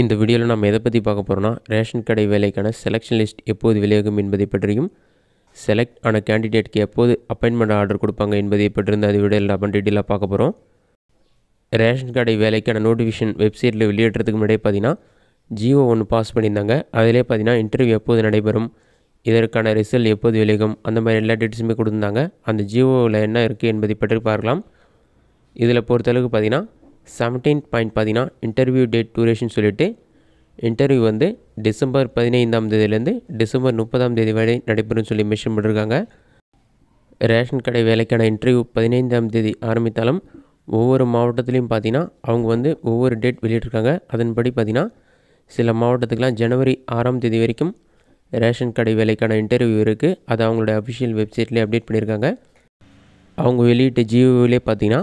இந்த வீடியோவில் நம்ம எதை பற்றி பார்க்க போகிறோம்னா ரேஷன் கடை வேலைக்கான செலெக்ஷன் லிஸ்ட் எப்போது வெளியாகும் என்பதை பற்றியும் செலக்ட் ஆன கேண்டிடேட்க்கு எப்போது அப்பாயின்மெண்ட் ஆர்டர் கொடுப்பாங்க என்பதை பற்றிருந்து அது விட நம்ம டீட்டெயிலாக பார்க்க போகிறோம் ரேஷன் கடை வேலைக்கான நோட்டிஃபிகேஷன் வெப்சைட்டில் வெளியேற்றதுக்கு முன்னாடியே பார்த்தீங்கன்னா ஜியோ ஒன்று பாஸ் பண்ணியிருந்தாங்க. அதிலே பார்த்தீங்கன்னா இன்டர்வியூ எப்போது நடைபெறும் இதற்கான ரிசல்ட் எப்போது வெளியாகும் அந்த மாதிரி எல்லா டீட்டெயில்ஸுமே கொடுத்துருந்தாங்க. அந்த ஜியோவில் என்ன இருக்குது என்பதை பற்றி பார்க்கலாம். இதில் பொறுத்தளவுக்கு பார்த்தீங்கன்னா செவன்டீன் பாயிண்ட் பார்த்தீங்கன்னா இன்டர்வியூ டேட் டூரேஷன் சொல்லிவிட்டு இன்டர்வியூ வந்து டிசம்பர் பதினைந்தாம் தேதியிலேருந்து டிசம்பர் முப்பதாம் தேதி வரை நடைபெறும் சொல்லி மென்ஷன் பண்ணியிருக்காங்க ரேஷன் கடை வேலைக்கான இன்டர்வியூ பதினைந்தாம் தேதி ஆரம்பித்தாலும் ஒவ்வொரு மாவட்டத்துலேயும் பார்த்தீங்கன்னா அவங்க வந்து ஒவ்வொரு டேட் வெளியிட்டிருக்காங்க. அதன்படி பார்த்தீங்கன்னா சில மாவட்டத்துக்கெலாம் ஜனவரி ஆறாம் தேதி வரைக்கும் ரேஷன் கடை வேலைக்கான இன்டர்வியூ இருக்குது அதை அவங்களோட அஃபிஷியல் வெப்சைட்லேயே அப்டேட் பண்ணியிருக்காங்க. அவங்க வெளியிட்ட ஜியோவிலே பார்த்தீங்கன்னா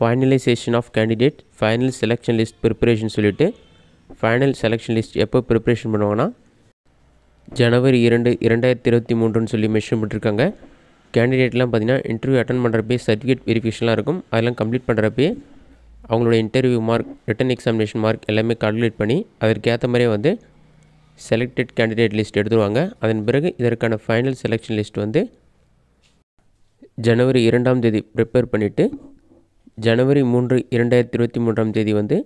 finalization of candidate final selection list preparation சொல்லிட்டு ஃபைனல் செலெக்ஷன் லிஸ்ட் எப்போ ப்ரிப்பரேஷன் பண்ணுவாங்கன்னா ஜனவரி இரண்டு இரண்டாயிரத்தி இருபத்தி மூன்றுன்னு சொல்லி மென்ஷன் பண்ணிருக்காங்க. கேண்டிடேட்லாம் பார்த்தீங்கன்னா இன்டர்வியூ அட்டன் பண்ணுறப்பே சர்டிஃபிகேட் வெரிஃபிகேஷன்லாம் இருக்கும். அதெல்லாம் கம்ப்ளீட் பண்ணுறப்பே அவங்களோட interview mark written examination mark எல்லாமே கால்குலேட் பண்ணி அதற்கேற்ற மாதிரியே வந்து செலக்டட் கேண்டிடேட் லிஸ்ட் எடுத்துருவாங்க. அதன் பிறகு இதற்கான ஃபைனல் செலெக்ஷன் லிஸ்ட் வந்து ஜனவரி இரண்டாம் தேதி ப்ரிப்பேர் பண்ணிவிட்டு ஜனவரி மூன்று இரண்டாயிரத்தி இருபத்தி மூன்றாம் தேதி வந்து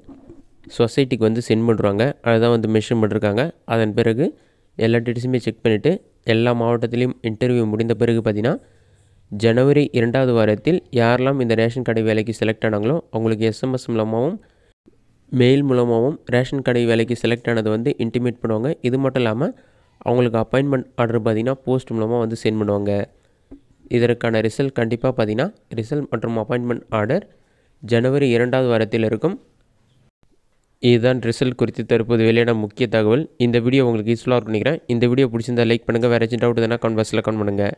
சொசைட்டிக்கு வந்து சென்ட் பண்ணுறாங்க அதுதான் வந்து மென்ஷன் பண்ணிருக்காங்க. அதன் பிறகு எல்லா டீட்டெயில்ஸுமே செக் பண்ணிவிட்டு எல்லா மாவட்டத்திலையும் இன்டர்வியூ முடிந்த பிறகு பார்த்தீங்கன்னா ஜனவரி இரண்டாவது வாரத்தில் யாரெல்லாம் இந்த ரேஷன் கடை வேலைக்கு செலக்ட் ஆனாங்களோ அவங்களுக்கு எஸ்எம்எஸ் மூலமாகவும் மெயில் மூலமாகவும் ரேஷன் கடை வேலைக்கு செலக்ட் ஆனது வந்து இன்டிமேட் பண்ணுவாங்க. இது மட்டும் இல்லாமல் அவங்களுக்கு அப்பாயின்மெண்ட் ஆர்டர் பார்த்திங்கன்னா போஸ்ட் மூலமாக வந்து சென்ட் பண்ணுவாங்க. இதற்கான ரிசல்ட் கண்டிப்பாக பார்த்திங்கன்னா ரிசல்ட் மற்றும் அப்பாயின்மெண்ட் ஆர்டர் ஜனவரி இரண்டாவது வாரத்தில் இருக்கும். இதுதான் ரிசல்ட் குறித்து தற்போது வெளியான முக்கிய தகவல். இந்த வீடியோ உங்களுக்கு யூஸ்ஃபுல்லாக இருக்கும் நினைக்கிறேன். இந்த வீடியோ பிடிச்சிருந்தா லைக் பண்ணுங்கள் வேறு ஏதாச்சும் டவுட் எதுனா கமெண்ட் பாக்ஸில் கமெண்ட் பண்ணுங்கள்